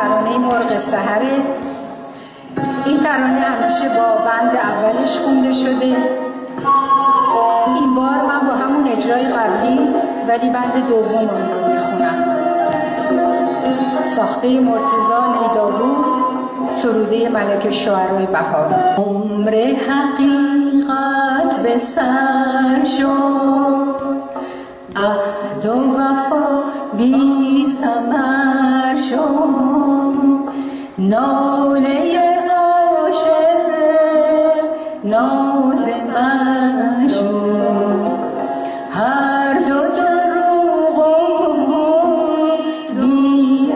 ترانه مرغ سهره این ترانه همیشه با بند اولش خونده شده. این بار من با همون اجرای قبلی ولی بند دوم رو می‌خونم. ساخته مرتزا نیداوود سروده ملک شعرهای بهار. عمر حقیقت ناله عاشق ناز من هر دو دروغم بی